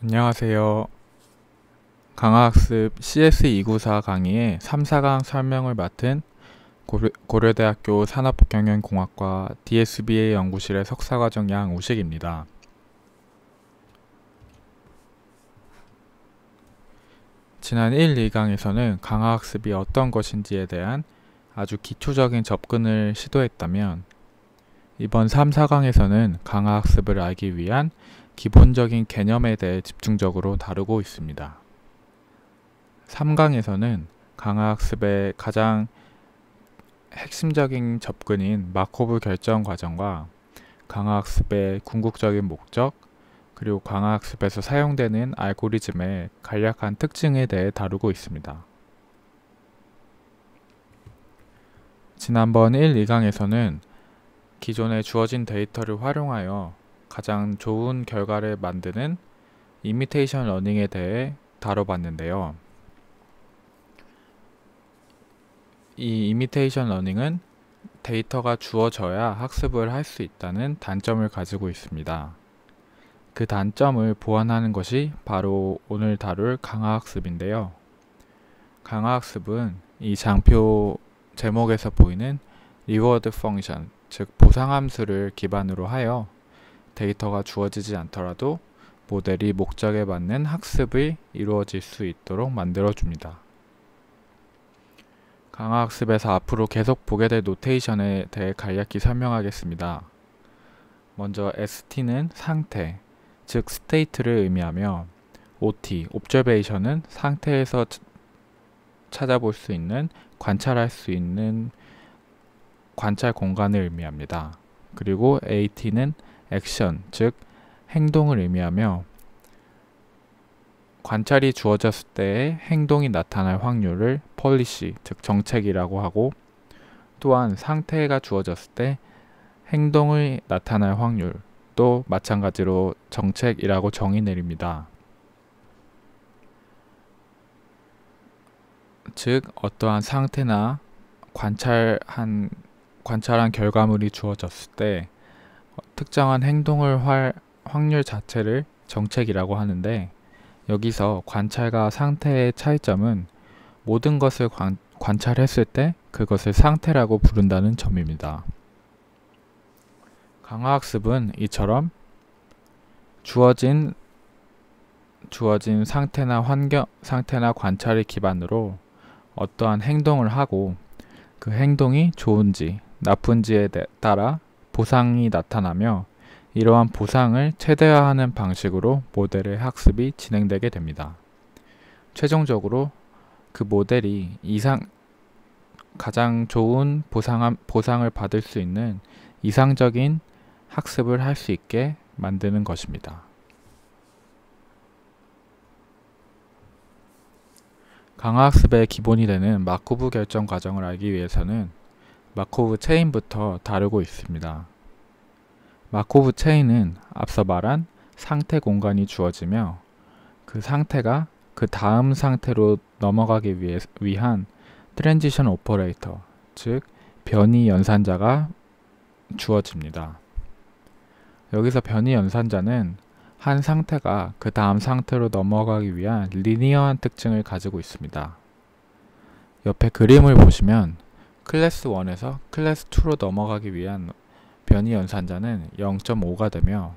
안녕하세요. 강화학습 CS294 강의의 3, 4강 설명을 맡은 고려, 대학교 산업경영공학과 DSBA 연구실의 석사과정 양 우식입니다. 지난 1, 2강에서는 강화학습이 어떤 것인지에 대한 아주 기초적인 접근을 시도했다면 이번 3, 4강에서는 강화학습을 알기 위한 기본적인 개념에 대해 집중적으로 다루고 있습니다. 3강에서는 강화학습의 가장 핵심적인 접근인 마코브 결정 과정과 강화학습의 궁극적인 목적, 그리고 강화학습에서 사용되는 알고리즘의 간략한 특징에 대해 다루고 있습니다. 지난번 1, 2강에서는 기존에 주어진 데이터를 활용하여 가장 좋은 결과를 만드는 imitation learning에 대해 다뤄봤는데요. 이 imitation learning은 데이터가 주어져야 학습을 할 수 있다는 단점을 가지고 있습니다. 그 단점을 보완하는 것이 바로 오늘 다룰 강화학습인데요. 강화학습은 이 장표 제목에서 보이는 reward function, 즉 보상 함수를 기반으로 하여 데이터가 주어지지 않더라도 모델이 목적에 맞는 학습이 이루어질 수 있도록 만들어줍니다. 강화학습에서 앞으로 계속 보게 될 notation에 대해 간략히 설명하겠습니다. 먼저 ST는 상태, 즉 state를 의미하며 OT, observation은 상태에서 찾아볼 수 있는, 관찰할 수 있는 관찰 공간을 의미합니다. 그리고 AT는 액션, 즉 행동을 의미하며 관찰이 주어졌을 때의 행동이 나타날 확률을 policy, 즉 정책이라고 하고 또한 상태가 주어졌을 때 행동을 나타날 확률 도 마찬가지로 정책이라고 정의 내립니다. 즉 어떠한 상태나 관찰한 관찰한 결과물이 주어졌을 때 특정한 행동을 할 확률 자체를 정책이라고 하는데 여기서 관찰과 상태의 차이점은 모든 것을 관, 관찰했을 때 그것을 상태라고 부른다는 점입니다. 강화학습은 이처럼 주어진 주어진 상태나 환경 상태나 관찰을 기반으로 어떠한 행동을 하고 그 행동이 좋은지 나쁜지에 따라 보상이 나타나며 이러한 보상을 최대화하는 방식으로 모델의 학습이 진행되게 됩니다. 최종적으로 그 모델이 이상 가장 좋은 보상, 보상을 받을 수 있는 이상적인 학습을 할 수 있게 만드는 것입니다. 강화학습의 기본이 되는 마코브 결정 과정을 알기 위해서는 마코브 체인부터 다루고 있습니다. 마코브 체인은 앞서 말한 상태 공간이 주어지며 그 상태가 그 다음 상태로 넘어가기 위해, 위한 transition operator, 즉 변이 연산자가 주어집니다. 여기서 변이 연산자는 한 상태가 그 다음 상태로 넘어가기 위한 리니어한 특징을 가지고 있습니다. 옆에 그림을 보시면 클래스 1에서 클래스 2로 넘어가기 위한 변이 연산자는 0.5가 되며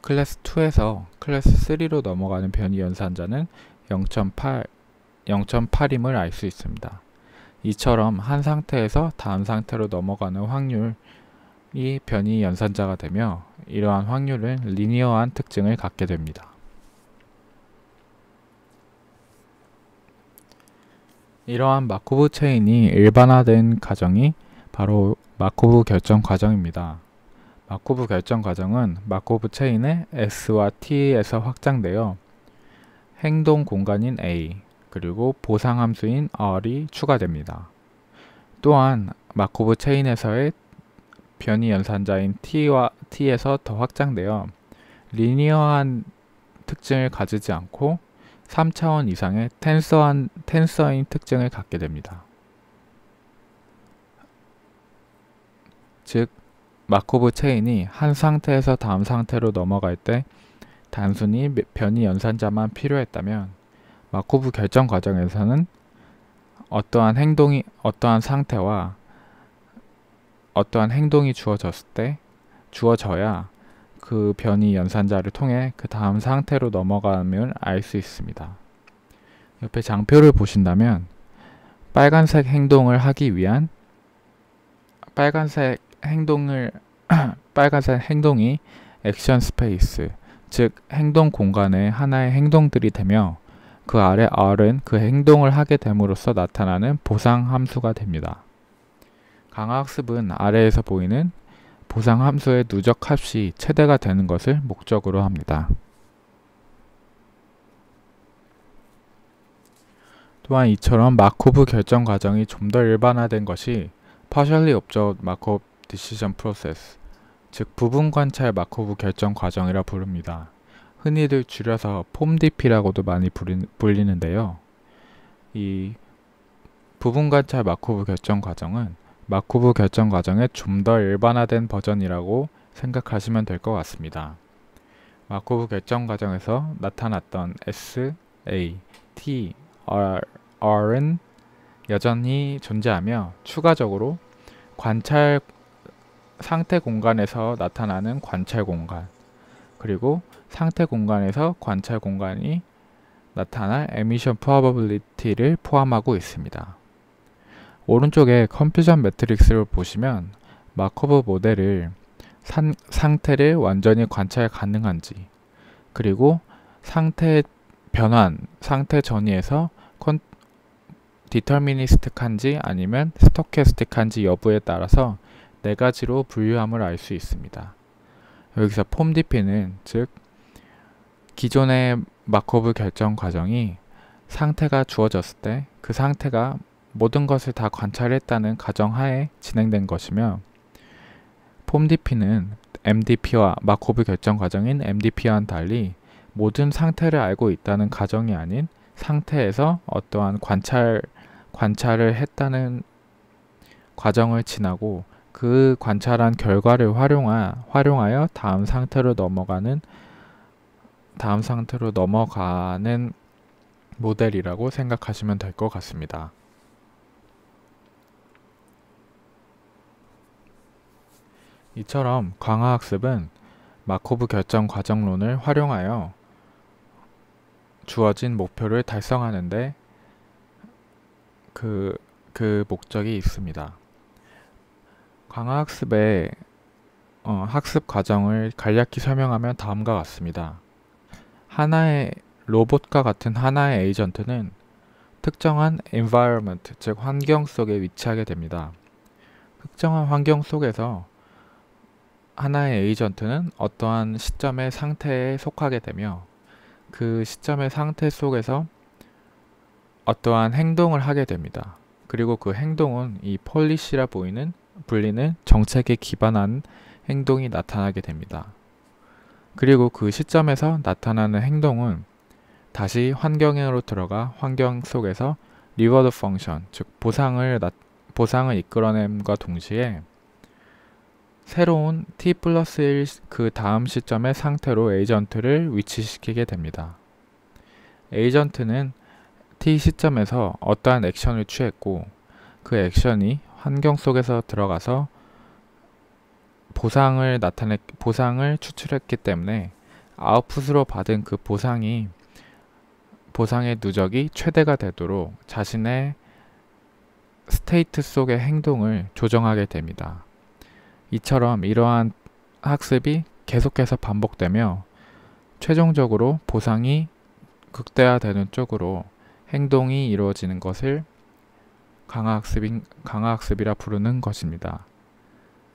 클래스 2에서 클래스 3로 넘어가는 변이 연산자는 0.8, 0.8임을 알 수 있습니다. 이처럼 한 상태에서 다음 상태로 넘어가는 확률이 변이 연산자가 되며 이러한 확률은 리니어한 특징을 갖게 됩니다. 이러한 마코브 체인이 일반화된 과정이 바로 마코브 결정 과정입니다. 마코브 결정 과정은 마코브 체인의 S와 T에서 확장되어 행동 공간인 A 그리고 보상 함수인 R이 추가됩니다. 또한 마코브 체인에서의 변이 연산자인 T와 T에서 더 확장되어 리니어한 특징을 가지지 않고 3차원 이상의 tensor한, tensor인 특징을 갖게 됩니다. 즉, 마코브 체인이 한 상태에서 다음 상태로 넘어갈 때 단순히 변이 연산자만 필요했다면 마코브 결정 과정에서는 어떠한 행동이 어떠한 상태와 어떠한 행동이 주어졌을 때 주어져야 그 변이 연산자를 통해 그 다음 상태로 넘어감을 알 수 있습니다. 옆에 장표를 보신다면 빨간색 행동을 하기 위한 빨간색 행동을 빨간색 행동이 action space 즉 행동 공간의 하나의 행동들이 되며 그 아래 R은 그 행동을 하게 됨으로써 나타나는 보상 함수가 됩니다. 강화학습은 아래에서 보이는 보상 함수의 누적 합이 최대가 되는 것을 목적으로 합니다. 또한 이처럼 마코브 결정 과정이 좀 더 일반화된 것이 partially observed Markov decision process, 즉 부분 관찰 마코브 결정 과정이라 부릅니다. 흔히들 줄여서 폼DP라고도 많이 불리는데요. 이 부분 관찰 마코브 결정 과정은 마코브 결정 과정의 좀 더 일반화된 버전이라고 생각하시면 될 것 같습니다. 마코브 결정 과정에서 나타났던 S, A, T, R, R은 여전히 존재하며 추가적으로 관찰 상태 공간에서 나타나는 관찰 공간 그리고 상태 공간에서 관찰 공간이 나타날 emission probability를 포함하고 있습니다. 오른쪽에 confusion matrix를 보시면 마커브 모델을 산, 상태를 완전히 관찰 가능한지 그리고 상태 변환, 상태 전이에서 컨, 디터미니스틱한지 아니면 스토캐스틱한지 여부에 따라서 네 가지로 분류함을 알 수 있습니다. 여기서 폼DP는 즉 기존의 마코브 결정 과정이 상태가 주어졌을 때 그 상태가 모든 것을 다 관찰했다는 가정하에 진행된 것이며 폼DP는 MDP와 마코브 결정 과정인 MDP와는 달리 모든 상태를 알고 있다는 가정이 아닌 상태에서 어떠한 관찰 관찰을 했다는 과정을 지나고 그 관찰한 결과를 활용하, 활용하여 다음 상태로 넘어가는 다음 상태로 넘어가는 모델이라고 생각하시면 될 것 같습니다. 이처럼 강화학습은 마코브 결정 과정론을 활용하여 주어진 목표를 달성하는데 그, 그 목적이 있습니다. 강화학습의 어, 학습 과정을 간략히 설명하면 다음과 같습니다. 하나의 로봇과 같은 하나의 에이전트는 특정한 environment, 즉 환경 속에 위치하게 됩니다. 특정한 환경 속에서 하나의 에이전트는 어떠한 시점의 상태에 속하게 되며 그 시점의 상태 속에서 어떠한 행동을 하게 됩니다. 그리고 그 행동은 이 폴리시라 보이는 불리는 정책에 기반한 행동이 나타나게 됩니다. 그리고 그 시점에서 나타나는 행동은 다시 환경으로 들어가 환경 속에서 reward function, 즉 보상을 나, 보상을 이끌어냄과 동시에 새로운 t plus 1 그 다음 시점의 상태로 에이전트를 위치시키게 됩니다. 에이전트는 t 시점에서 어떠한 액션을 취했고 그 액션이 환경 속에서 들어가서 보상을 나타내 보상을 추출했기 때문에 아웃풋으로 받은 그 보상이 보상의 누적이 최대가 되도록 자신의 스테이트 속의 행동을 조정하게 됩니다. 이처럼 이러한 학습이 계속해서 반복되며 최종적으로 보상이 극대화되는 쪽으로 행동이 이루어지는 것을 강화학습인, 강화학습이라 부르는 것입니다.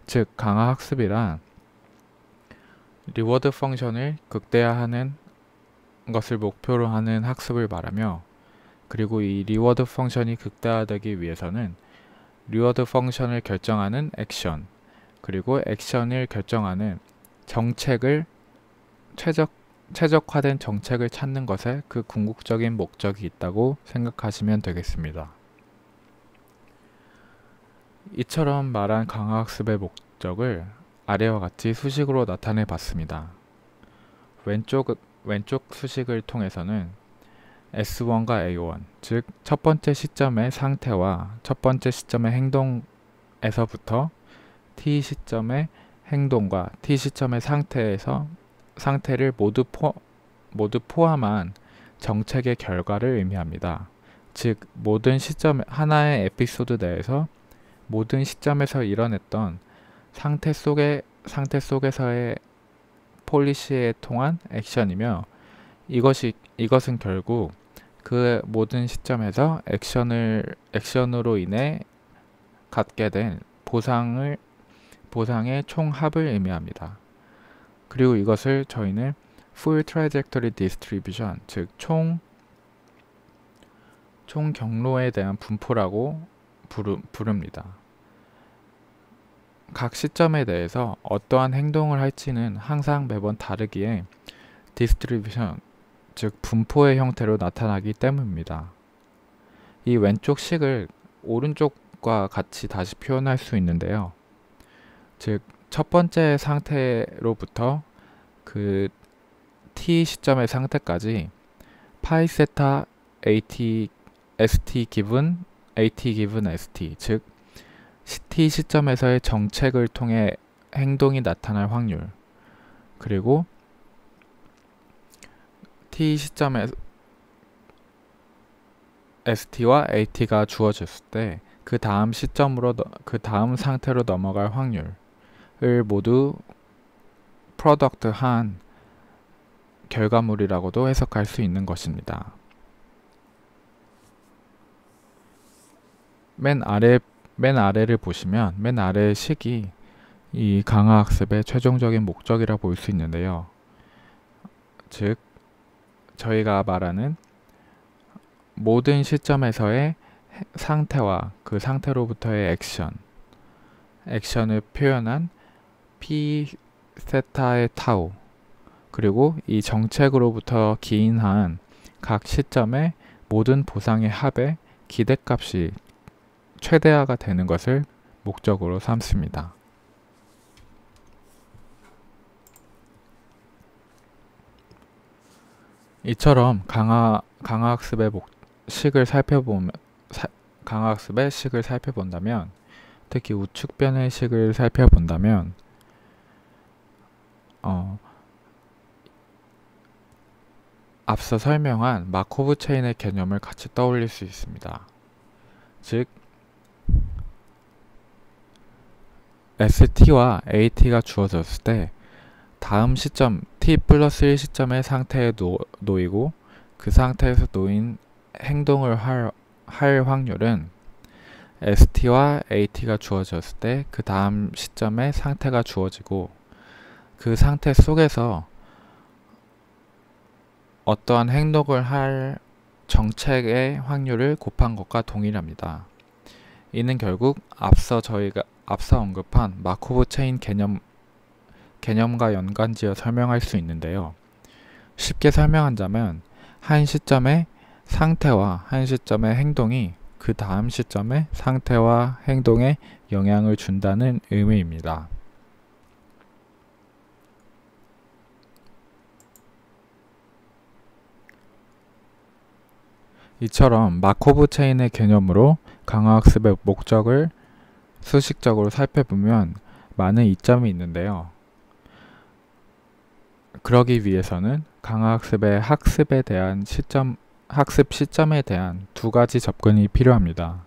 즉, 강화학습이란 reward function을 극대화하는 것을 목표로 하는 학습을 말하며 그리고 이 reward function이 극대화되기 위해서는 reward function을 결정하는 액션 그리고 액션을 결정하는 정책을 최적, 최적화된 정책을 찾는 것에 그 궁극적인 목적이 있다고 생각하시면 되겠습니다. 이처럼 말한 강화학습의 목적을 아래와 같이 수식으로 나타내 봤습니다. 왼쪽, 왼쪽 수식을 통해서는 S1과 A1, 즉 첫 번째 시점의 상태와 첫 번째 시점의 행동에서부터 T 시점의 행동과 T 시점의 상태에서 상태를 모두 포, 모두 포함한 정책의 결과를 의미합니다. 즉 모든 시점 하나의 에피소드 내에서 모든 시점에서 일어났던 상태 속의 상태 속에서의 폴리시에 통한 액션이며 이것이 이것은 결국 그 모든 시점에서 액션을 액션으로 인해 갖게 된 보상을 보상의 총합을 의미합니다. 그리고 이것을 저희는 full trajectory distribution, 즉 총, 총 경로에 대한 분포라고 부르, 부릅니다. 각 시점에 대해서 어떠한 행동을 할지는 항상 매번 다르기에 distribution, 즉 분포의 형태로 나타나기 때문입니다. 이 왼쪽 식을 오른쪽과 같이 다시 표현할 수 있는데요. 즉, 첫 번째 상태로부터 그 t 시점의 상태까지 파이 세타 at st 기분 at 기분 st 즉 t 시점에서의 정책을 통해 행동이 나타날 확률. 그리고 t 시점에 st와 at가 주어졌을 때 그 다음 시점으로 그 다음 상태로 넘어갈 확률 을 모두 product 한 결과물이라고도 해석할 수 있는 것입니다. 맨 아래 맨 아래를 보시면 맨 아래의 식이 이 강화 학습의 최종적인 목적이라 볼 수 있는데요. 즉 저희가 말하는 모든 시점에서의 상태와 그 상태로부터의 액션, 액션을 표현한 P 세타의 타우, 그리고 이 정책으로부터 기인한 각 시점의 모든 보상의 합의 기대값이 최대화가 되는 것을 목적으로 삼습니다. 이처럼 강화 강화학습의 목, 식을 살펴보면 사, 강화학습의 식을 살펴본다면 특히 우측변의 식을 살펴본다면 어, 앞서 설명한 마코브 체인의 개념을 같이 떠올릴 수 있습니다. 즉 ST와 AT가 주어졌을 때 다음 시점 t plus 1 시점의 상태에 놓, 놓이고 그 상태에서 놓인 행동을 할, 할 확률은 ST와 AT가 주어졌을 때 그 다음 시점에 상태가 주어지고 그 상태 속에서 어떠한 행동을 할 정책의 확률을 곱한 것과 동일합니다. 이는 결국 앞서 저희가 앞서 언급한 마코브 체인 개념 개념과 연관지어 설명할 수 있는데요. 쉽게 설명하자면 한 시점의 상태와 한 시점의 행동이 그 다음 시점의 상태와 행동에 영향을 준다는 의미입니다. 이처럼 마코브 체인의 개념으로 강화학습의 목적을 수식적으로 살펴보면 많은 이점이 있는데요. 그러기 위해서는 강화학습의 학습에 대한 시점, 학습 시점에 대한 두 가지 접근이 필요합니다.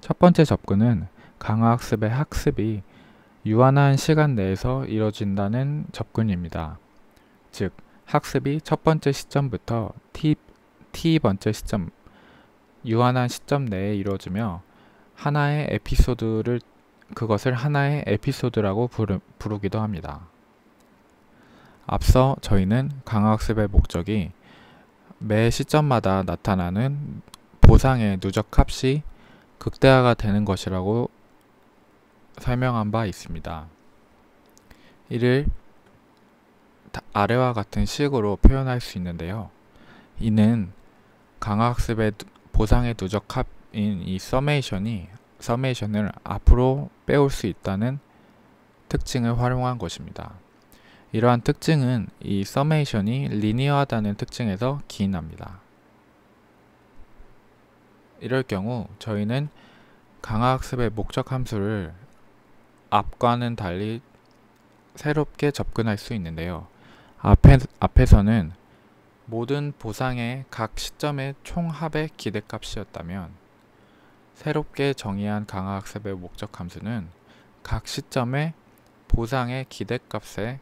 첫 번째 접근은 강화학습의 학습이 유한한 시간 내에서 이뤄진다는 접근입니다. 즉, 학습이 첫 번째 시점부터 t, t번째 시점, 유한한 시점 내에 이루어지며 하나의 에피소드를 그것을 하나의 에피소드라고 부르, 부르기도 합니다. 앞서 저희는 강학습의 목적이 매 시점마다 나타나는 보상의 누적 값이 극대화가 되는 것이라고 설명한 바 있습니다. 이를 아래와 같은 식으로 표현할 수 있는데요. 이는 강화학습의 보상의 누적 합인 이 summation이 summation을 앞으로 빼올 수 있다는 특징을 활용한 것입니다. 이러한 특징은 이 summation이 linear하다는 특징에서 기인합니다. 이럴 경우 저희는 강화학습의 목적 함수를 앞과는 달리 새롭게 접근할 수 있는데요. 앞에, 앞에서는 모든 보상의 각 시점의 총합의 기대값이었다면 새롭게 정의한 강화학습의 목적 함수는 각 시점의 보상의 기대값의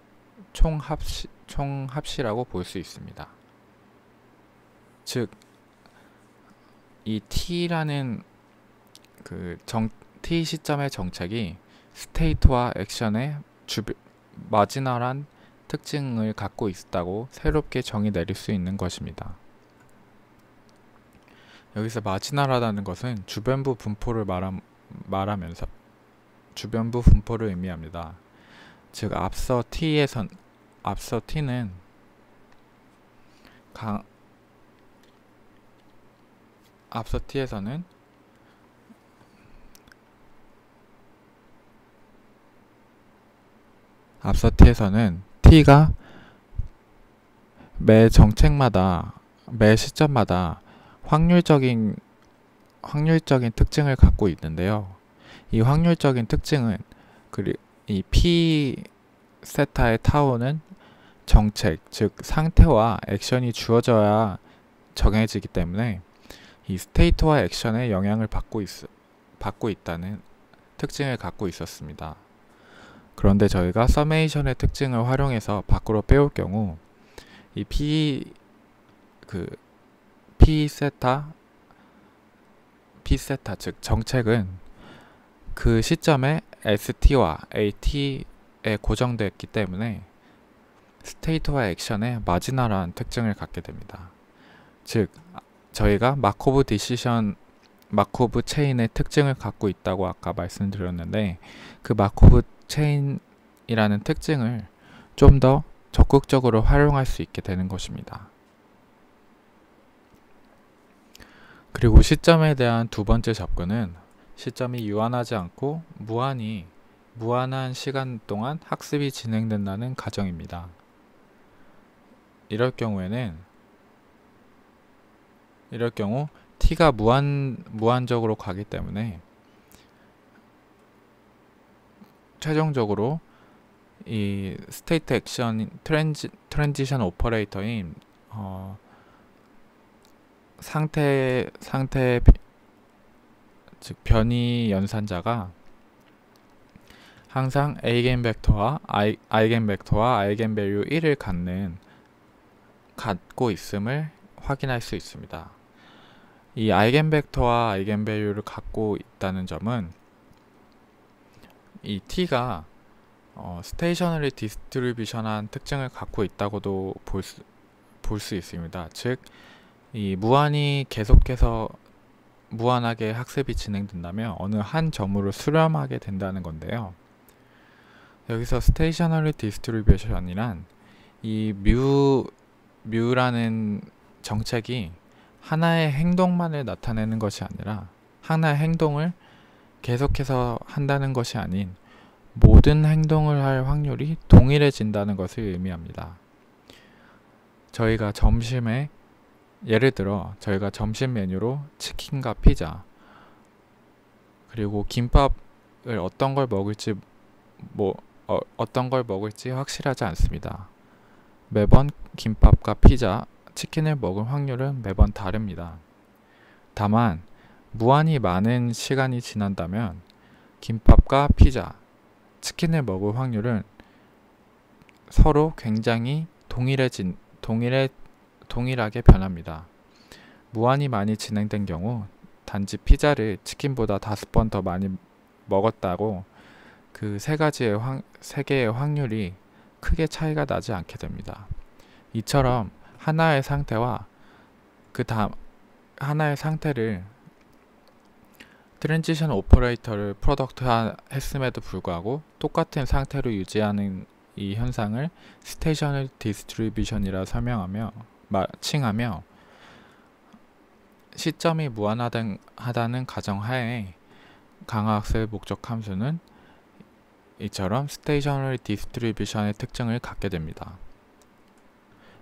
총합시, 총합시라고 볼 수 있습니다. 즉, 이 t라는 그 정, t 시점의 정책이 스테이트와 액션의 주변, 마지널한 특징을 갖고 있다고 새롭게 정의 내릴 수 있는 것입니다. 여기서 마지널하다는 것은 주변부 분포를 말함, 말하면서 주변부 분포를 의미합니다. 즉 앞서 t에선 앞서 t는 강 앞서 t에서는 앞서 t에서는 t가 매 정책마다 매 시점마다 확률적인 확률적인 특징을 갖고 있는데요. 이 확률적인 특징은 이 p 세타의 타오는 정책, 즉 상태와 액션이 주어져야 정해지기 때문에 이 스테이트와 액션에 영향을 받고 있, 받고 있다는 특징을 갖고 있었습니다. 그런데 저희가 summation의 특징을 활용해서 밖으로 빼올 경우 이 P 그 P 세타 P 세타 즉 정책은 그 시점에 ST와 AT에 고정됐기 때문에 state와 액션의 marginal한 특징을 갖게 됩니다. 즉 저희가 마코브 decision 마코브 체인의 특징을 갖고 있다고 아까 말씀드렸는데 그 마코브 체인이라는 특징을 좀 더 적극적으로 활용할 수 있게 되는 것입니다. 그리고 시점에 대한 두 번째 접근은 시점이 유한하지 않고 무한히 무한한 시간 동안 학습이 진행된다는 가정입니다. 이럴 경우에는 이럴 경우 t가 무한 무한적으로 가기 때문에 최종적으로 이 state action trans, transition operator인 어, 상태 상태 즉 변이 연산자가 항상 eigen 벡터와 ei, eigen 벡터와 eigen value 1을 갖는 갖고 있음을 확인할 수 있습니다. 이 eigen 벡터와 eigen value를 갖고 있다는 점은 이 t가 어, stationary distribution한 특징을 갖고 있다고도 볼 수, 볼 수 있습니다. 즉, 이 무한히 계속해서 무한하게 학습이 진행된다면 어느 한 점으로 수렴하게 된다는 건데요. 여기서 stationary distribution이란 이 뮤, 뮤라는 정책이 하나의 행동만을 나타내는 것이 아니라 하나의 행동을 계속해서 한다는 것이 아닌 모든 행동을 할 확률이 동일해진다는 것을 의미합니다. 저희가 점심에 예를 들어 저희가 점심 메뉴로 치킨과 피자 그리고 김밥을 어떤 걸 먹을지 뭐 어, 어떤 걸 먹을지 확실하지 않습니다. 매번 김밥과 피자, 치킨을 먹을 확률은 매번 다릅니다. 다만 무한히 많은 시간이 지난다면 김밥과 피자, 치킨을 먹을 확률은 서로 굉장히 동일해진 동일해 동일하게 변합니다. 무한히 많이 진행된 경우 단지 피자를 치킨보다 다섯 번 더 많이 먹었다고 그 세 가지의 확, 세 개의 확률이 크게 차이가 나지 않게 됩니다. 이처럼 하나의 상태와 그 다음 하나의 상태를 transition operator를 product 했음에도 불구하고 똑같은 상태로 유지하는 이 현상을 stationary distribution이라 설명하며 칭하며 시점이 무한하다는 가정하에 강화학습 목적 함수는 이처럼 stationary distribution의 특징을 갖게 됩니다.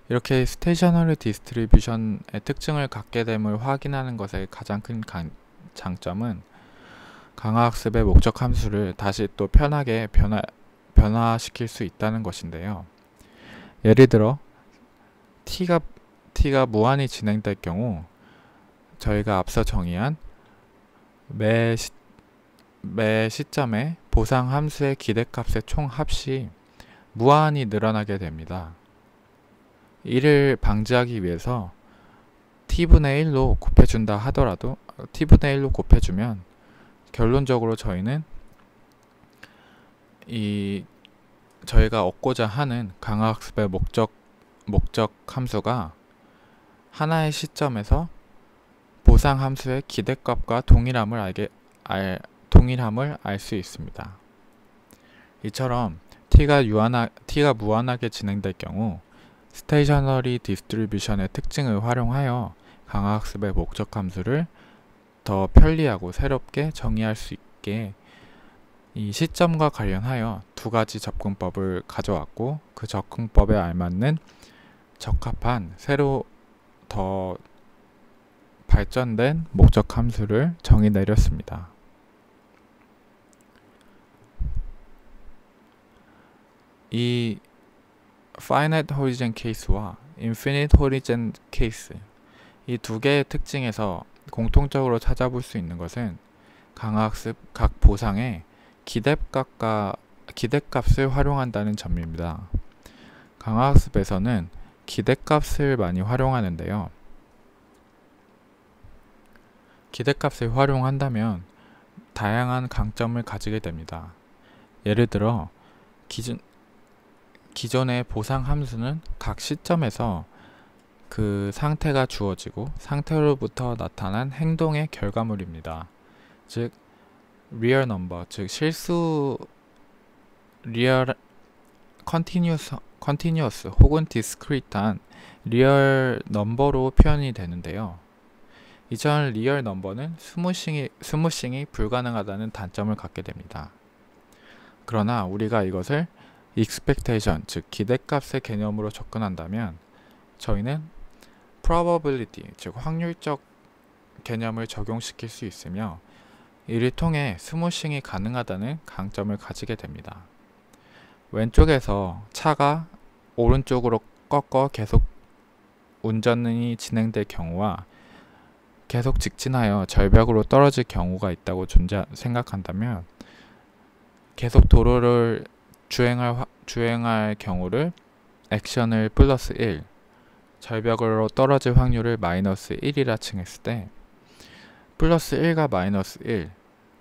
이렇게 stationary distribution의 특징을 갖게 됨을 확인하는 것의 가장 큰 강, 장점은 강화학습의 목적 함수를 다시 또 편하게 변화, 변화시킬 수 있다는 것인데요. 예를 들어 t가 t가 무한히 진행될 경우 저희가 앞서 정의한 매, 시, 매 시점에 보상 함수의 기대값의 총 합이 무한히 늘어나게 됩니다. 이를 방지하기 위해서 t분의 1로 곱해준다 하더라도 t분의 1로 곱해주면 결론적으로 저희는 이 저희가 얻고자 하는 강화학습의 목적 목적 함수가 하나의 시점에서 보상 함수의 기대값과 동일함을 알게 알 동일함을 알 수 있습니다. 이처럼 t가 유한하, t가 무한하게 진행될 경우 stationary distribution의 특징을 활용하여 강화학습의 목적 함수를 더 편리하고 새롭게 정의할 수 있게 이 시점과 관련하여 두 가지 접근법을 가져왔고 그 접근법에 알맞는 적합한 새로 더 발전된 목적 함수를 정의 내렸습니다. 이 finite horizon case와 infinite horizon case 이두 개의 특징에서 공통적으로 찾아볼 수 있는 것은 강화학습 각 보상의 기대값과 기대값을 활용한다는 점입니다. 강화학습에서는 기대값을 많이 활용하는데요. 기대값을 활용한다면 다양한 강점을 가지게 됩니다. 예를 들어 기존, 기존의 보상 함수는 각 시점에서 그 상태가 주어지고 상태로부터 나타난 행동의 결과물입니다. 즉 real number, 즉 실수 real continuous, continuous 혹은 discrete한 real number로 표현이 되는데요. 이전 real number는 smoothing이, smoothing이 불가능하다는 단점을 갖게 됩니다. 그러나 우리가 이것을 expectation, 즉 기대값의 개념으로 접근한다면 저희는 probability, 즉 확률적 개념을 적용시킬 수 있으며 이를 통해 스무싱이 가능하다는 강점을 가지게 됩니다. 왼쪽에서 차가 오른쪽으로 꺾어 계속 운전이 진행될 경우와 계속 직진하여 절벽으로 떨어질 경우가 있다고 존재 생각한다면 계속 도로를 주행할 주행할 경우를 액션을 플러스 1 절벽으로 떨어질 확률을 마이너스 1이라 칭했을 때 플러스 1과 마이너스 1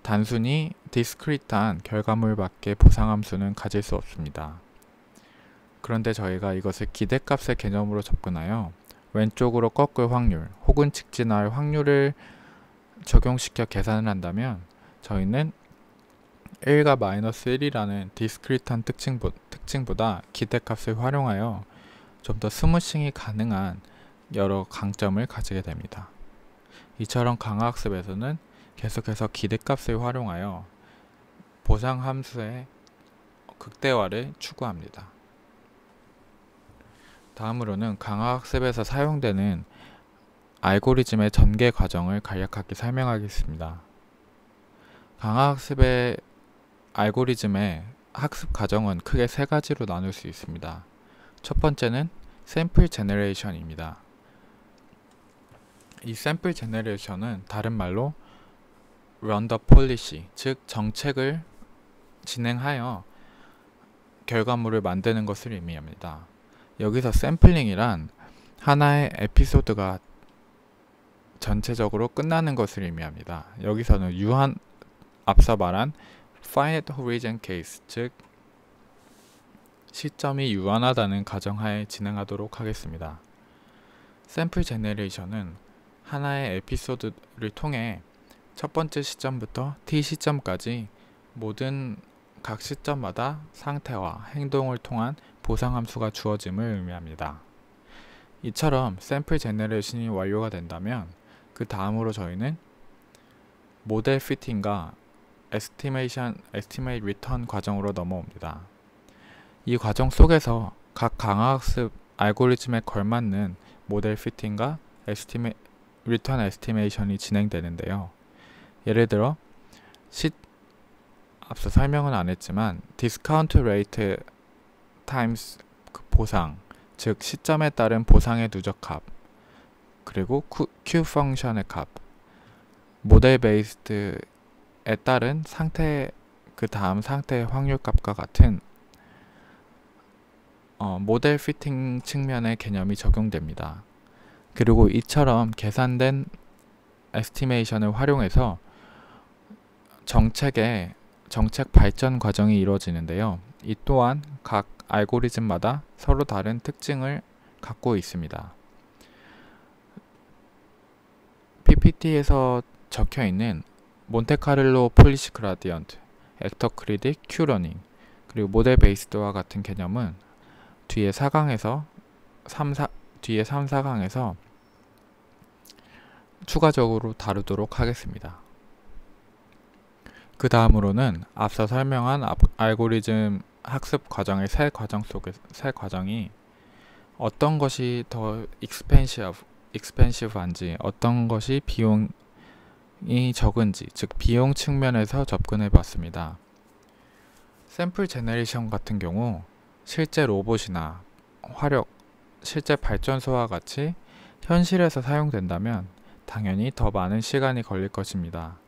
단순히 디스크리트한 결과물밖에 보상함수는 가질 수 없습니다. 그런데 저희가 이것을 기대값의 개념으로 접근하여 왼쪽으로 꺾을 확률 혹은 직진할 확률을 적용시켜 계산을 한다면 저희는 1과 마이너스 1이라는 디스크리트한 특징보, 특징보다 기대값을 활용하여 좀 더 스무싱이 가능한 여러 강점을 가지게 됩니다. 이처럼 강화학습에서는 계속해서 기대값을 활용하여 보상 함수의 극대화를 추구합니다. 다음으로는 강화학습에서 사용되는 알고리즘의 전개 과정을 간략하게 설명하겠습니다. 강화학습의 알고리즘의 학습 과정은 크게 세 가지로 나눌 수 있습니다. 첫 번째는 샘플 generation입니다. 이 샘플 generation은 다른 말로 the policy, 즉 정책을 진행하여 결과물을 만드는 것을 의미합니다. 여기서 샘플링이란 하나의 에피소드가 전체적으로 끝나는 것을 의미합니다. 여기서는 유한 앞서 말한 finite horizon case 즉 시점이 유한하다는 가정하에 진행하도록 하겠습니다. 샘플 제네레이션은 하나의 에피소드를 통해 첫 번째 시점부터 t 시점까지 모든 각 시점마다 상태와 행동을 통한 보상 함수가 주어짐을 의미합니다. 이처럼 샘플 generation이 완료가 된다면 그 다음으로 저희는 모델 fitting과 estimation, estimate return 과정으로 넘어옵니다. 이 과정 속에서 각 강화학습 알고리즘에 걸맞는 모델 fitting과 estima, return estimation이 진행되는데요. 예를 들어 시, 앞서 설명은 안 했지만 discount rate times 보상 즉 시점에 따른 보상의 누적합 그리고 Q 펑션의 값 모델 based에 따른 상태 그 다음 상태의 확률 값과 같은 어, 모델 피팅 측면의 개념이 적용됩니다. 그리고 이처럼 계산된 estimation을 활용해서 정책의 정책 발전 과정이 이루어지는데요. 이 또한 각 알고리즘마다 서로 다른 특징을 갖고 있습니다. PPT에서 적혀 있는 몬테카를로 policy gradient, actor critic, Q-learning, 그리고 모델 based와 같은 개념은 뒤에 4강에서 3, 4, 뒤에 3, 4강에서 추가적으로 다루도록 하겠습니다. 그 다음으로는 앞서 설명한 알고리즘 학습 과정의 세 과정 속에 세 과정이 어떤 것이 더 expensive expensive한지 어떤 것이 비용이 적은지 즉 비용 측면에서 접근해 봤습니다. sample generation 같은 경우 실제 로봇이나 화력, 실제 발전소와 같이 현실에서 사용된다면 당연히 더 많은 시간이 걸릴 것입니다.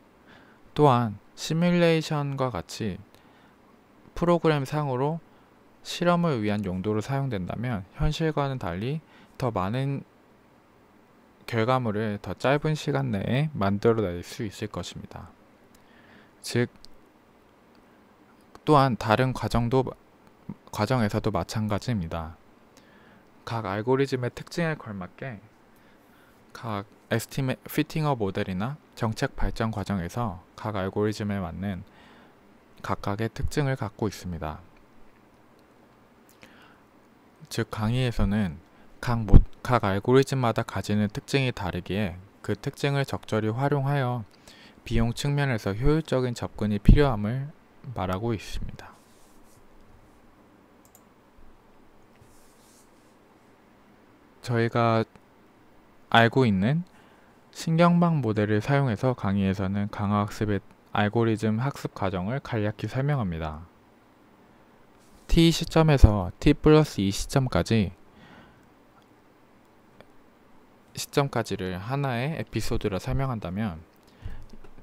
또한 시뮬레이션과 같이 프로그램 상으로 실험을 위한 용도로 사용된다면 현실과는 달리 더 많은 결과물을 더 짧은 시간 내에 만들어낼 수 있을 것입니다. 즉, 또한 다른 과정도, 과정에서도 마찬가지입니다. 각 알고리즘의 특징에 걸맞게 각 에스티메 피팅어 모델이나 정책 발전 과정에서 각 알고리즘에 맞는 각각의 특징을 갖고 있습니다. 즉 강의에서는 각, 모, 각 알고리즘마다 가지는 특징이 다르기에 그 특징을 적절히 활용하여 비용 측면에서 효율적인 접근이 필요함을 말하고 있습니다. 저희가 알고 있는 신경망 모델을 사용해서 강의에서는 강화학습의 알고리즘 학습 과정을 간략히 설명합니다. t 시점에서 t 플러스 2 시점까지 시점까지를 하나의 에피소드로 설명한다면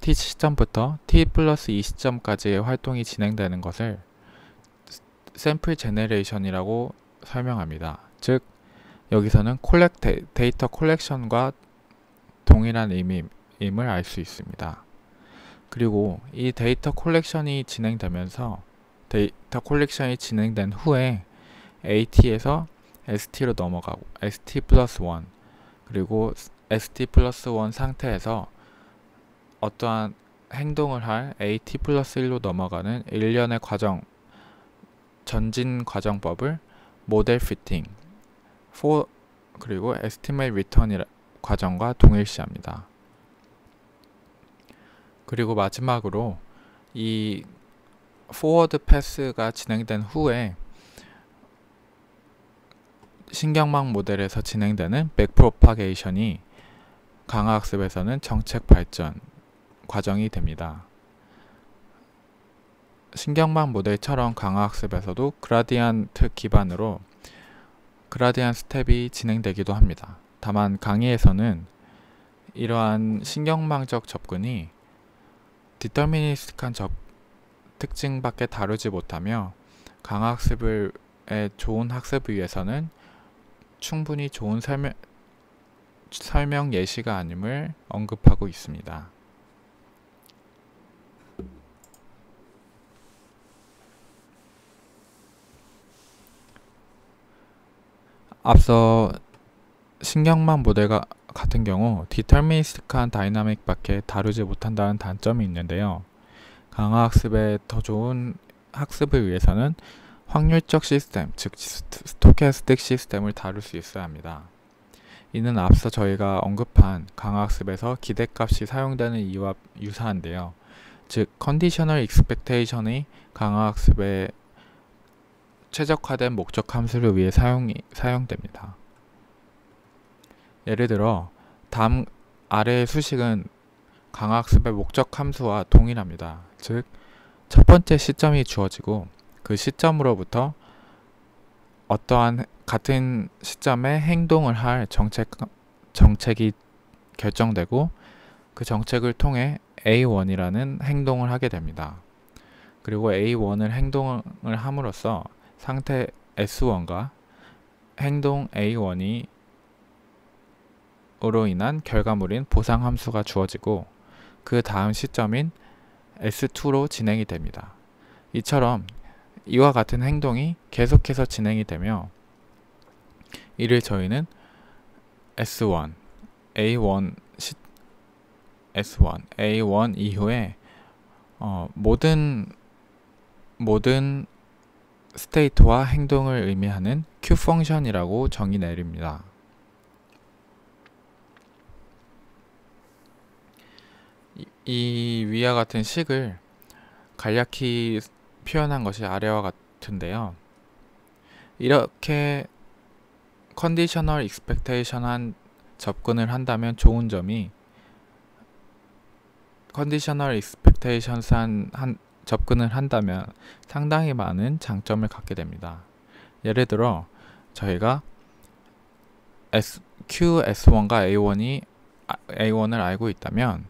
t 시점부터 t 플러스 2 시점까지의 활동이 진행되는 것을 sample generation이라고 설명합니다. 즉 여기서는 collect data collection과 동일한 의미임을 알 수 있습니다. 그리고 이 data collection이 진행되면서 data collection이 진행된 후에 AT에서 ST로 넘어가고 ST 플러스 1 그리고 ST 플러스 1 상태에서 어떠한 행동을 할 AT 플러스 1로 넘어가는 일련의 과정 전진 과정법을 모델 피팅 for 그리고 estimate return 과정과 동일시합니다. 그리고 마지막으로 이 forward pass가 진행된 후에 신경망 모델에서 진행되는 backpropagation이 강화학습에서는 정책 발전 과정이 됩니다. 신경망 모델처럼 강화학습에서도 gradient 기반으로 gradient step이 진행되기도 합니다. 다만 강의에서는 이러한 신경망적 접근이 디터미니스틱한 접, 특징밖에 다루지 못하며 강학습을 좋은 학습을 위해서는 충분히 좋은 설명, 설명 예시가 아님을 언급하고 있습니다. 앞서 신경망 모델과 같은 경우 deterministic한 dynamic밖에 다루지 못한다는 단점이 있는데요. 강화학습에 더 좋은 학습을 위해서는 확률적 시스템, 즉 stochastic 시스템을 다룰 수 있어야 합니다. 이는 앞서 저희가 언급한 강화학습에서 기대값이 사용되는 이유와 유사한데요. 즉 conditional expectation이 강화학습에 최적화된 목적 함수를 위해 사용이, 사용됩니다. 예를 들어 다음 아래의 수식은 강화학습의 목적 함수와 동일합니다. 즉, 첫 번째 시점이 주어지고 그 시점으로부터 어떠한 같은 시점에 행동을 할 정책, 정책이 결정되고 그 정책을 통해 A1이라는 행동을 하게 됩니다. 그리고 A1을 행동을 함으로써 상태 S1과 행동 A1이 으로 인한 결과물인 보상 함수가 주어지고 그 다음 시점인 S2로 진행이 됩니다. 이처럼 이와 같은 행동이 계속해서 진행이 되며 이를 저희는 S1, A1 시, S1, A1 이후에 어, 모든 모든 state와 행동을 의미하는 Q 펑션이라고 정의 내립니다. 이, 이 위와 같은 식을 간략히 표현한 것이 아래와 같은데요. 이렇게 conditional expectation한 접근을 한다면 좋은 점이 컨디셔널 익스펙테이션한 한 접근을 한다면 상당히 많은 장점을 갖게 됩니다. 예를 들어 저희가 S, QS1과 A1이 A1을 알고 있다면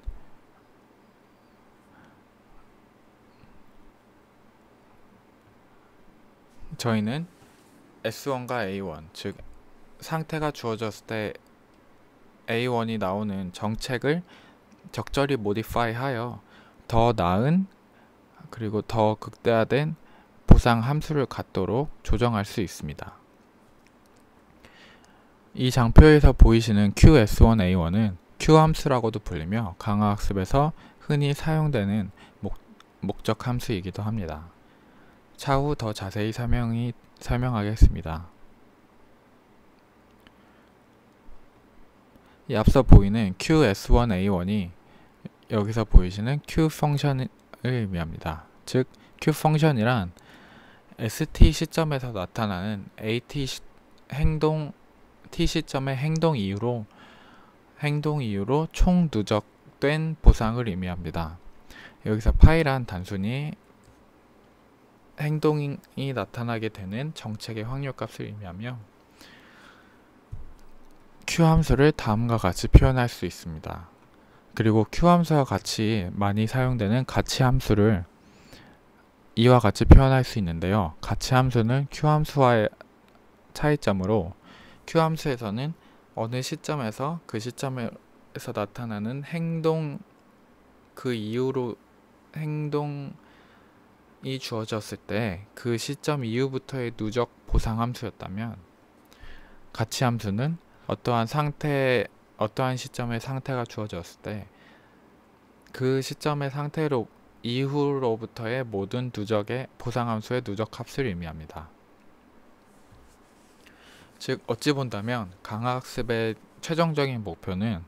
저희는 S1과 A1 즉 상태가 주어졌을 때 A1이 나오는 정책을 적절히 모디파이 하여 더 나은 그리고 더 극대화된 보상 함수를 갖도록 조정할 수 있습니다. 이 장표에서 보이시는 QS1A1은 Q함수라고도 불리며 강화학습에서 흔히 사용되는 목, 목적 함수이기도 합니다. 차후 더 자세히 설명이, 설명하겠습니다. 이 앞서 보이는 QS1A1이 여기서 보이시는 Q 펑션을 의미합니다. 즉, Q 펑션이란 ST 시점에서 나타나는 AT 시, 행동 T 시점의 행동 이유로 행동 이유로 총 누적된 보상을 의미합니다. 여기서 파이란 단순히 행동이 나타나게 되는 정책의 확률값을 의미하며 Q 함수를 다음과 같이 표현할 수 있습니다. 그리고 Q 함수와 같이 많이 사용되는 가치 함수를 이와 같이 표현할 수 있는데요. 가치 함수는 Q 함수와의 차이점으로 Q 함수에서는 어느 시점에서 그 시점에서 나타나는 행동 그 이후로 행동이 주어졌을 때 그 시점 이후부터의 누적 보상 함수였다면 가치 함수는 어떠한 상태 어떠한 시점의 상태가 주어졌을 때 그 시점의 상태로 이후로부터의 모든 누적의 보상함수의 누적 합수를 의미합니다. 즉 어찌 본다면 강학습의 최종적인 목표는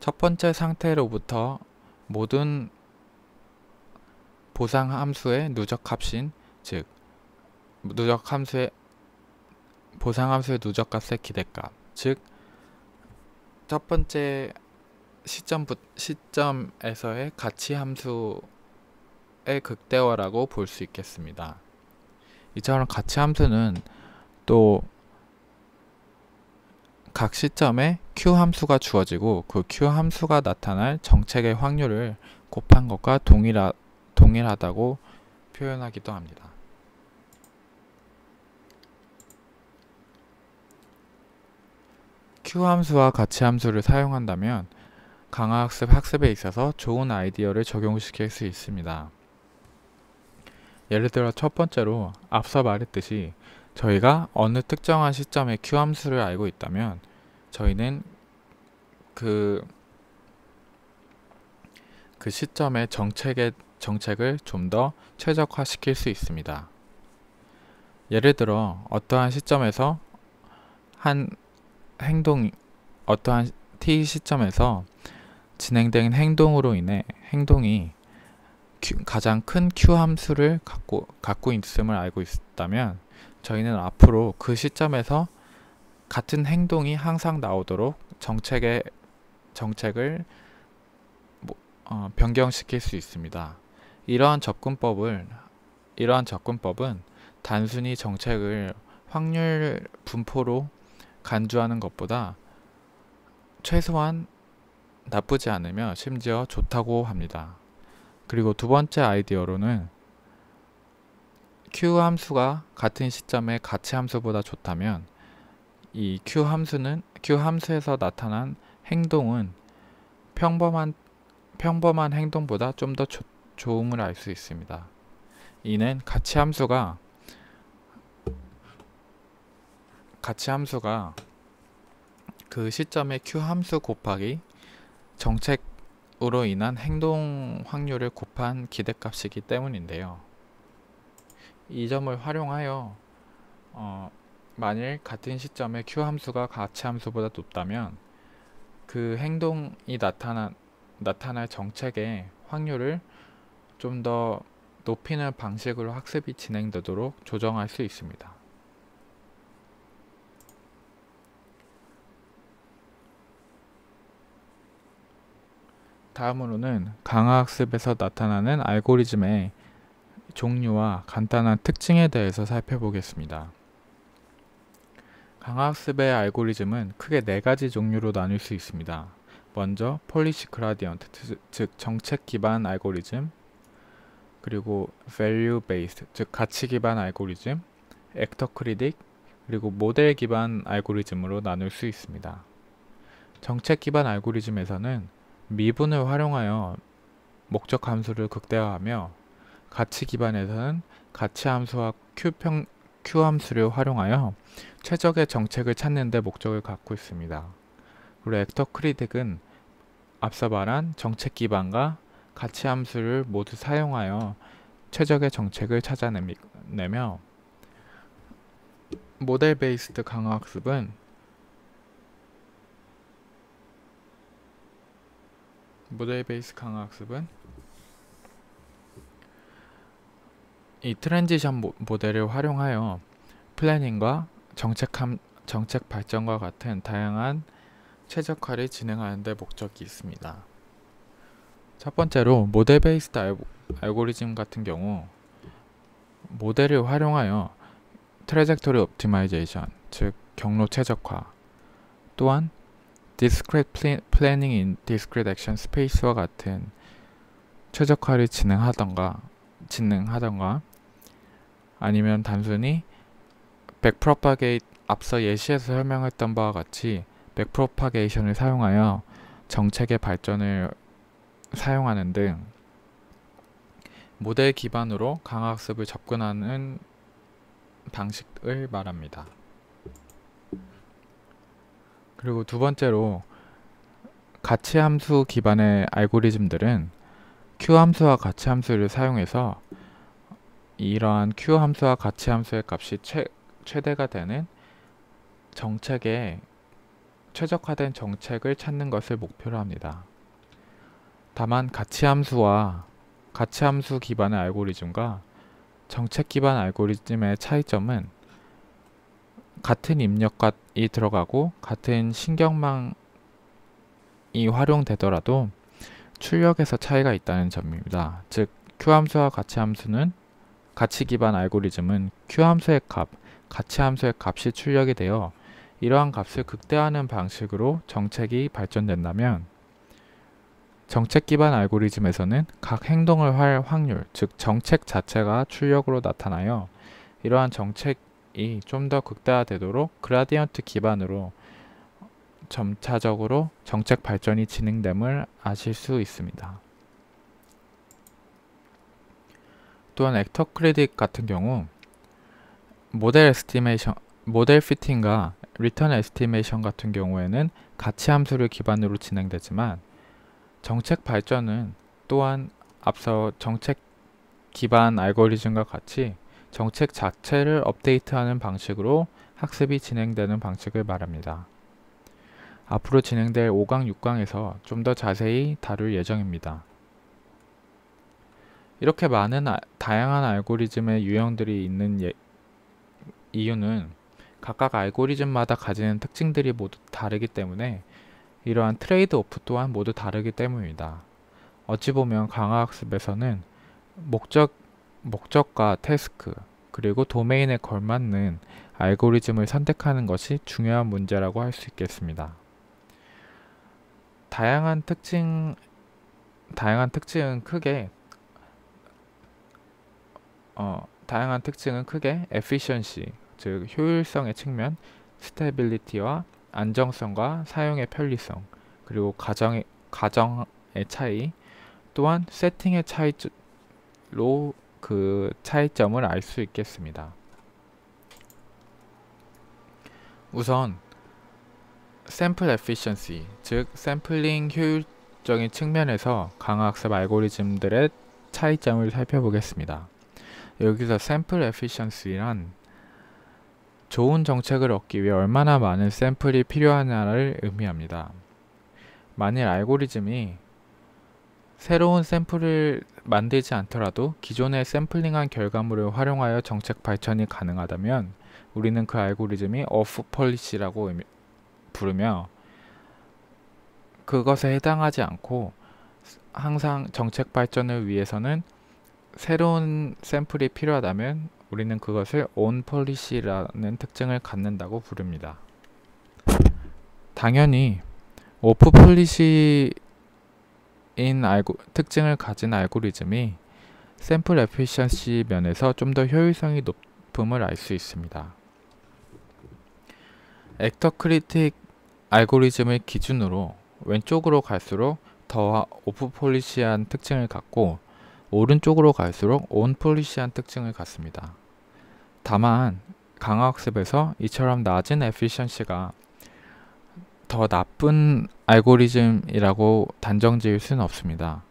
첫 번째 상태로부터 모든 보상 함수의 누적 합신 즉 누적 함수의 보상 함수의 누적 값의 기대값 즉 첫 번째 시점 시점에서의 가치 함수의 극대화라고 볼 수 있겠습니다. 이처럼 가치 함수는 또 각 시점에 q 함수가 주어지고 그 q 함수가 나타날 정책의 확률을 곱한 것과 동일하, 동일하다고 표현하기도 합니다. Q 함수와 가치 함수를 사용한다면 강화학습 학습에 있어서 좋은 아이디어를 적용시킬 수 있습니다. 예를 들어 첫 번째로 앞서 말했듯이 저희가 어느 특정한 시점에 q 함수를 알고 있다면 저희는 그, 그 시점의 정책의, 정책을 좀 더 최적화시킬 수 있습니다. 예를 들어 어떠한 시점에서 한 행동 어떠한 t 시점에서 진행된 행동으로 인해 행동이 가장 큰 Q 함수를 갖고, 갖고 있음을 알고 있다면 저희는 앞으로 그 시점에서 같은 행동이 항상 나오도록 정책의 정책을 뭐, 어, 변경시킬 수 있습니다. 이러한 접근법을 이러한 접근법은 단순히 정책을 확률 분포로 간주하는 것보다 최소한 나쁘지 않으며 심지어 좋다고 합니다. 그리고 두 번째 아이디어로는 Q 함수가 같은 시점에 가치 함수보다 좋다면 이 Q 함수는 Q 함수에서 나타난 행동은 평범한 평범한 행동보다 좀 더 좋음을 알 수 있습니다. 이는 가치 함수가 가치 함수가 그 시점의 Q 함수 곱하기 정책으로 인한 행동 확률을 곱한 기대값이기 때문인데요. 이 점을 활용하여 어, 만일 같은 시점에 Q 함수가 가치 함수보다 높다면 그 행동이 나타나, 나타날 정책의 확률을 좀 더 높이는 방식으로 학습이 진행되도록 조정할 수 있습니다. 다음으로는 강화학습에서 나타나는 알고리즘의 종류와 간단한 특징에 대해서 살펴보겠습니다. 강화학습의 알고리즘은 크게 네 가지 종류로 나눌 수 있습니다. 먼저 policy gradient 즉 정책 기반 알고리즘 그리고 value based 즉 가치 기반 알고리즘 actor critic 그리고 모델 기반 알고리즘으로 나눌 수 있습니다. 정책 기반 알고리즘에서는 미분을 활용하여 목적 함수를 극대화하며 가치 기반에서는 가치 함수와 Q평, Q 함수를 활용하여 최적의 정책을 찾는 데 목적을 갖고 있습니다. 그리고 액터 크리딕은 앞서 말한 정책 기반과 가치 함수를 모두 사용하여 최적의 정책을 찾아내며 model based 강화학습은 model base 강화 학습은 이 transition model을 활용하여 planning과 정책함, 정책 발전과 같은 다양한 최적화를 진행하는 데 목적이 있습니다. 첫 번째로 model based 알고리즘 같은 경우 모델을 활용하여 trajectory optimization, 즉 경로 최적화 또한 discrete planning in discrete action space와 같은 최적화를 진행하던가 진행하던가 아니면 단순히 backpropagate 앞서 예시에서 설명했던 바와 같이 backpropagation을 사용하여 정책의 발전을 사용하는 등 모델 기반으로 강학습을 접근하는 방식을 말합니다. 그리고 두 번째로 가치 함수 기반의 알고리즘들은 Q 함수와 가치 함수를 사용해서 이러한 Q 함수와 가치 함수의 값이 최, 최대가 되는 정책에 최적화된 정책을 찾는 것을 목표로 합니다. 다만 가치 함수와 가치 함수 기반의 알고리즘과 정책 기반 알고리즘의 차이점은 같은 입력이 들어가고 같은 신경망이 활용되더라도 출력에서 차이가 있다는 점입니다. 즉 Q함수와 가치함수는 가치 기반 알고리즘은 Q함수의 값, 가치함수의 값이 출력이 되어 이러한 값을 극대화하는 방식으로 정책이 발전된다면 정책 기반 알고리즘에서는 각 행동을 할 확률, 즉 정책 자체가 출력으로 나타나여 이러한 정책 이 좀 더 극대화되도록 그라디언트 기반으로 점차적으로 정책 발전이 진행됨을 아실 수 있습니다. 또한 actor critic 같은 경우 model estimation, model fitting과 return estimation 같은 경우에는 가치 함수를 기반으로 진행되지만 정책 발전은 또한 앞서 정책 기반 알고리즘과 같이 정책 자체를 업데이트하는 방식으로 학습이 진행되는 방식을 말합니다. 앞으로 진행될 5강, 6강에서 좀 더 자세히 다룰 예정입니다. 이렇게 많은 아, 다양한 알고리즘의 유형들이 있는 예, 이유는 각각 알고리즘마다 가지는 특징들이 모두 다르기 때문에 이러한 트레이드 오프 또한 모두 다르기 때문입니다. 어찌 보면 강화학습에서는 목적, 목적과 태스크, 그리고 도메인에 걸맞는 알고리즘을 선택하는 것이 중요한 문제라고 할 수 있겠습니다. 다양한 특징, 다양한 특징은 크게 어, 다양한 특징은 크게 efficiency, 즉 효율성의 측면, 스테빌리티와 안정성과 사용의 편리성, 그리고 가정의, 가정의 차이, 또한 세팅의 차이로 그 차이점을 알 수 있겠습니다. 우선 샘플 에피션시, 즉 샘플링 효율적인 측면에서 강화학습 알고리즘들의 차이점을 살펴보겠습니다. 여기서 샘플 에피션시란 좋은 정책을 얻기 위해 얼마나 많은 샘플이 필요하냐를 의미합니다. 만일 알고리즘이 새로운 샘플을 만들지 않더라도 기존의 샘플링한 결과물을 활용하여 정책 발전이 가능하다면 우리는 그 알고리즘이 off policy라고 부르며 그것에 해당하지 않고 항상 정책 발전을 위해서는 새로운 샘플이 필요하다면 우리는 그것을 on policy라는 특징을 갖는다고 부릅니다. 당연히 policy 인 알고, 특징을 가진 알고리즘이 sample efficiency 면에서 좀 더 효율성이 높음을 알 수 있습니다. actor critic 알고리즘을 기준으로 왼쪽으로 갈수록 더 off policy한 특징을 갖고 오른쪽으로 갈수록 on policy한 특징을 갖습니다. 다만 강화학습에서 이처럼 낮은 efficiency가 더 나쁜 알고리즘이라고 단정 지을 수는 없습니다.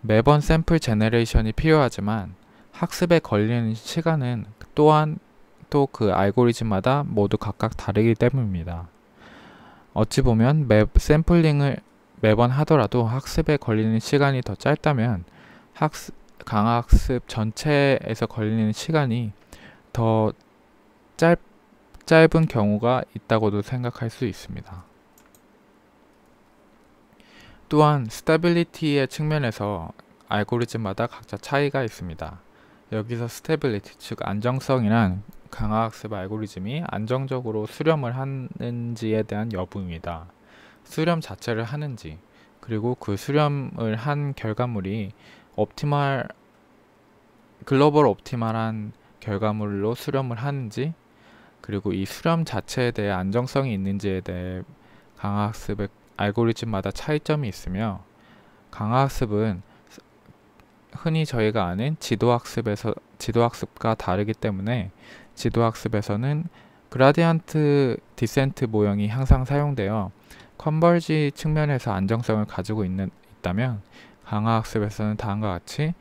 매번 sample generation이 필요하지만 학습에 걸리는 시간은 또한 또 그 알고리즘마다 모두 각각 다르기 때문입니다. 어찌 보면 매 샘플링을 매번 하더라도 학습에 걸리는 시간이 더 짧다면 학습, 강화학습 전체에서 걸리는 시간이 더 짧, 짧은 경우가 있다고도 생각할 수 있습니다. 또한 stability의 측면에서 알고리즘마다 각자 차이가 있습니다. 여기서 stability, 즉 안정성이란 강화학습 알고리즘이 안정적으로 수렴을 하는지에 대한 여부입니다. 수렴 자체를 하는지, 그리고 그 수렴을 한 결과물이 optimal, global optimal한 결과물로 수렴을 하는지, 그리고 이 수렴 자체에 대해 안정성이 있는지에 대해 강화학습의 알고리즘마다 차이점이 있으며 강화학습은 흔히 저희가 아는 지도학습에서 지도학습과 다르기 때문에 지도학습에서는 gradient descent 모형이 항상 사용되어 converge 측면에서 안정성을 가지고 있는 있다면 강화학습에서는 다음과 같이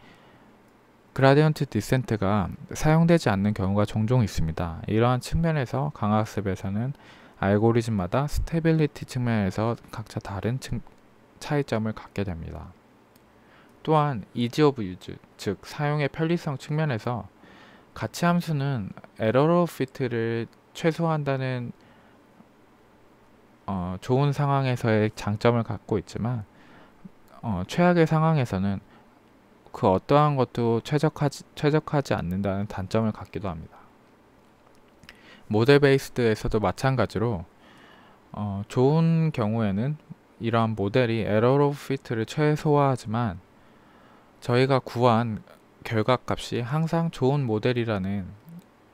gradient descent가 사용되지 않는 경우가 종종 있습니다. 이러한 측면에서 강학습에서는 알고리즘마다 stability 측면에서 각자 다른 측, 차이점을 갖게 됩니다. 또한 easy of use, 즉 사용의 편리성 측면에서 가치 함수는 error of fit을 최소화한다는 어, 좋은 상황에서의 장점을 갖고 있지만 어, 최악의 상황에서는 그 어떠한 것도 최적하지, 최적하지 않는다는 단점을 갖기도 합니다. model based에서도 마찬가지로 어, 좋은 경우에는 이러한 모델이 error of fit을 최소화하지만 저희가 구한 결과값이 항상 좋은 모델이라는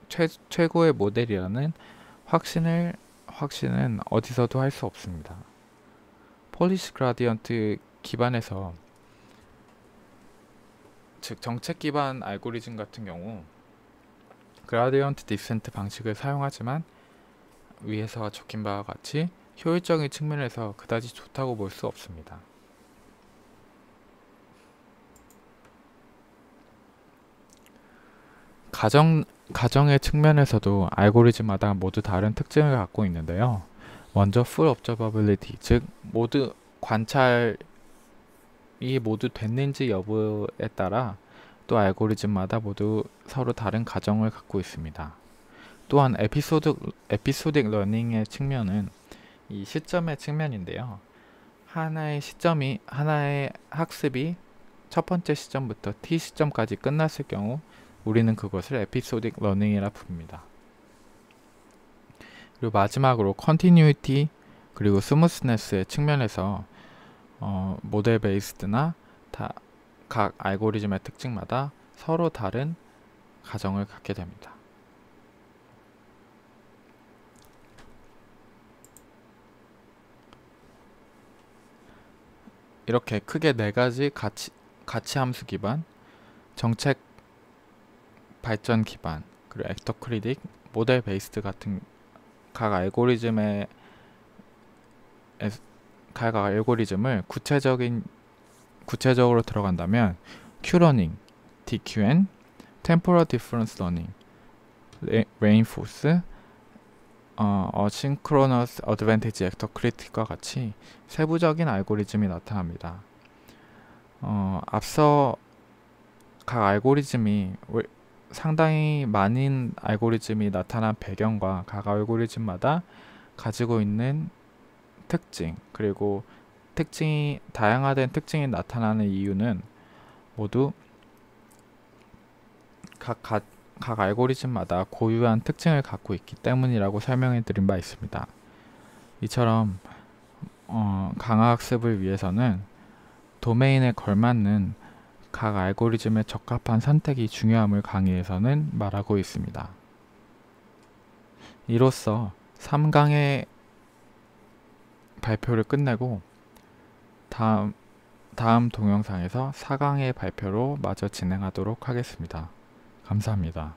최, 최고의 모델이라는 확신을 확신은 어디서도 할 수 없습니다. policy gradient 기반에서 즉 정책 기반 알고리즘 같은 경우 그라디언트 디센트 방식을 사용하지만 위에서 적힌 바와 같이 효율적인 측면에서 그다지 좋다고 볼 수 없습니다. 가정, 가정의 측면에서도 알고리즘마다 모두 다른 특징을 갖고 있는데요. 먼저 full observability, 즉 모두 관찰 이 모두 됐는지 여부에 따라 또 알고리즘마다 모두 서로 다른 가정을 갖고 있습니다. 또한 에피소드, episodic learning의 측면은 이 시점의 측면인데요. 하나의 시점이, 하나의 학습이 첫 번째 시점부터 t 시점까지 끝났을 경우 우리는 그것을 episodic learning이라 부릅니다. 그리고 마지막으로 continuity 그리고 smoothness의 측면에서 어, model based나 다, 각 알고리즘의 특징마다 서로 다른 가정을 갖게 됩니다. 이렇게 크게 네 가지 가치, 가치 함수 기반, 정책 발전 기반, 그리고 actor critic, model based 같은 각 알고리즘의 각 알고리즘을 구체적인 구체적으로 들어간다면 Q러닝, DQN, Temporal Difference Learning, Reinforce, 어, Asynchronous Advantage Actor Critic과 같이 세부적인 알고리즘이 나타납니다. 어, 앞서 각 알고리즘이 상당히 많은 알고리즘이 나타난 배경과 각 알고리즘마다 가지고 있는 특징 그리고 특징이 다양화된 특징이 나타나는 이유는 모두 각, 각, 각 알고리즘마다 고유한 특징을 갖고 있기 때문이라고 설명해 드린 바 있습니다. 이처럼 어, 강화학습을 위해서는 도메인에 걸맞는 각 알고리즘에 적합한 선택이 중요함을 강의에서는 말하고 있습니다. 이로써 3강의 발표를 끝내고 다음, 다음 동영상에서 4강의 발표로 마저 진행하도록 하겠습니다. 감사합니다.